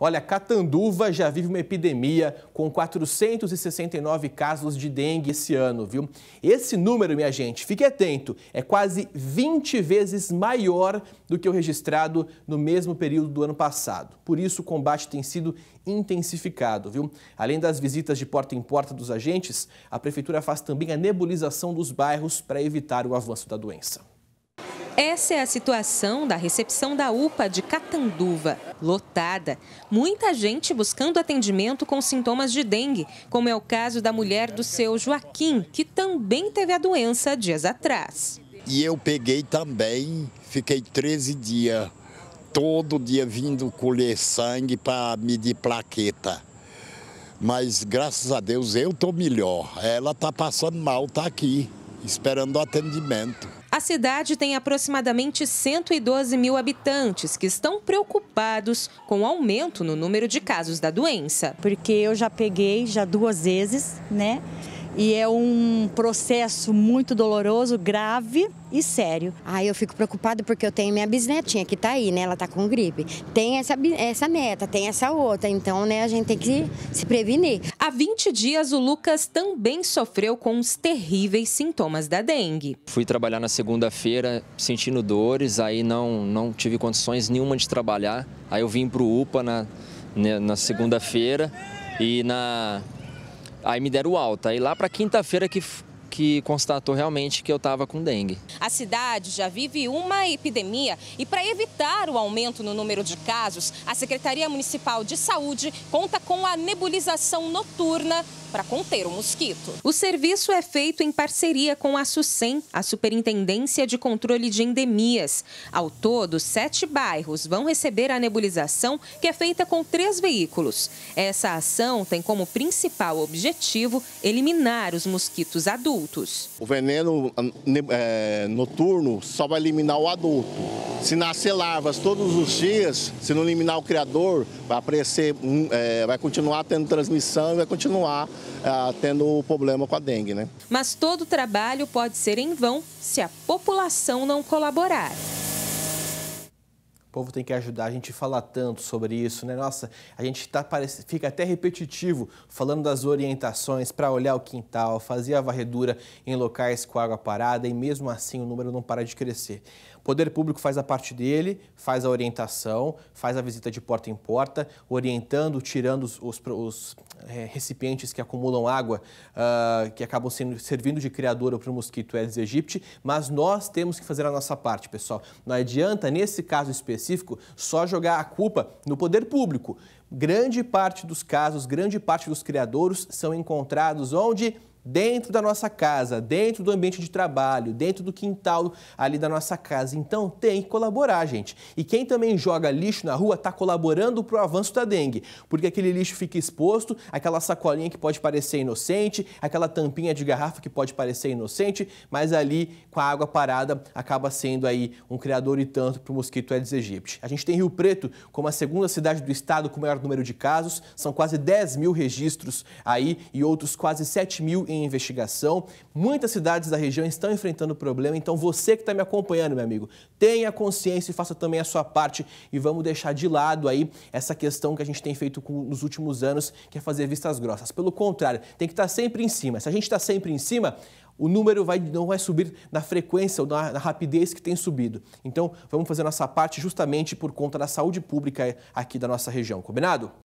Olha, Catanduva já vive uma epidemia com 469 casos de dengue esse ano, viu? Esse número, minha gente, fique atento, é quase 20 vezes maior do que o registrado no mesmo período do ano passado. Por isso, o combate tem sido intensificado, viu? Além das visitas de porta em porta dos agentes, a prefeitura faz também a nebulização dos bairros para evitar o avanço da doença. Essa é a situação da recepção da UPA de Catanduva, lotada. Muita gente buscando atendimento com sintomas de dengue, como é o caso da mulher do seu Joaquim, que também teve a doença dias atrás. E eu peguei também, fiquei 13 dias, todo dia vindo colher sangue para medir plaqueta. Mas graças a Deus eu estou melhor. Ela está passando mal, está aqui, esperando o atendimento. A cidade tem aproximadamente 112 mil habitantes que estão preocupados com o aumento no número de casos da doença. Porque eu já peguei já duas vezes, né? E é um processo muito doloroso, grave e sério. Aí eu fico preocupada porque eu tenho minha bisnetinha que está aí, né? Ela está com gripe. Tem essa, essa neta, tem essa outra. Então, né, a gente tem que se prevenir. Há 20 dias, o Lucas também sofreu com os terríveis sintomas da dengue. Fui trabalhar na segunda-feira sentindo dores, aí não, não tive condições nenhuma de trabalhar. Aí eu vim para o UPA na, né, na segunda-feira e na Aí me deram alta. Aí lá para quinta-feira que que constatou realmente que eu estava com dengue. A cidade já vive uma epidemia e para evitar o aumento no número de casos, a Secretaria Municipal de Saúde conta com a nebulização noturna para conter o mosquito. O serviço é feito em parceria com a SUSEM, a Superintendência de Controle de Endemias. Ao todo, sete bairros vão receber a nebulização, que é feita com três veículos. Essa ação tem como principal objetivo eliminar os mosquitos adultos. O veneno é, noturno só vai eliminar o adulto. Se nascer larvas todos os dias, se não eliminar o criador, vai aparecer, é, vai continuar tendo transmissão e vai continuar é, tendo problema com a dengue, né? Mas todo trabalho pode ser em vão se a população não colaborar. O povo tem que ajudar, a gente fala tanto sobre isso, né? Nossa, a gente tá, parece, fica até repetitivo falando das orientações para olhar o quintal, fazer a varredura em locais com água parada e mesmo assim o número não para de crescer. O poder público faz a parte dele, faz a orientação, faz a visita de porta em porta, orientando, tirando os, os, os é, recipientes que acumulam água, uh, que acabam sendo, servindo de criadora para o mosquito Aedes aegypti, mas nós temos que fazer a nossa parte, pessoal. Não adianta, nesse caso específico, só jogar a culpa no poder público. Grande parte dos casos, grande parte dos criadouros são encontrados onde? Dentro da nossa casa, dentro do ambiente de trabalho, dentro do quintal ali da nossa casa. Então tem que colaborar, gente. E quem também joga lixo na rua está colaborando para o avanço da dengue, porque aquele lixo fica exposto, aquela sacolinha que pode parecer inocente, aquela tampinha de garrafa que pode parecer inocente, mas ali com a água parada acaba sendo aí um criador e tanto para o mosquito Aedes aegypti. A gente tem Rio Preto como a segunda cidade do estado com o maior número de casos, são quase 10 mil registros aí e outros quase 7 mil em investigação. Muitas cidades da região estão enfrentando o problema, então você que está me acompanhando, meu amigo, tenha consciência e faça também a sua parte e vamos deixar de lado aí essa questão que a gente tem feito nos últimos anos, que é fazer vistas grossas. Pelo contrário, tem que estar tá sempre em cima. Se a gente está sempre em cima, o número vai, não vai subir na frequência ou na, na, rapidez que tem subido. Então, vamos fazer nossa parte justamente por conta da saúde pública aqui da nossa região, combinado?